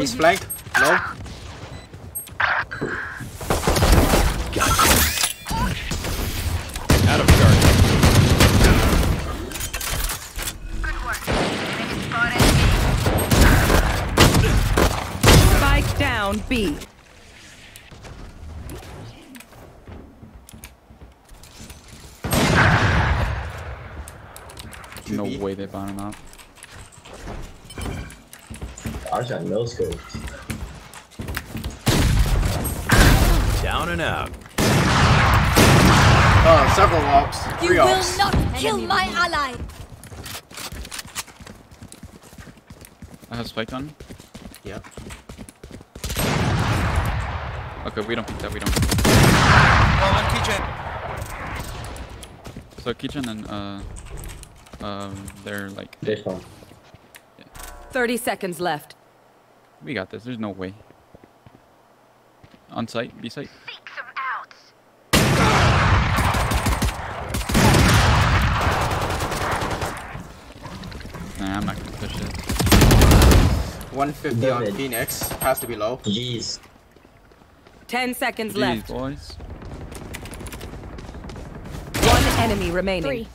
Raze flank. Low. Out of charge. Spike down B. No way they bottom out. I got no scopes. Down and out. Uh, several ops. You Three will not kill my ally. I have spike on. Yep. Okay, we don't pick that. We don't. One kitchen. So kitchen and uh, um, they're like This one. 30 seconds left. We got this. There's no way. On site, B site. Nah, I'm not gonna push it. 150 on Phoenix. Has to be low. Jeez. 10 seconds Jeez, left. boys. One enemy remaining. Three.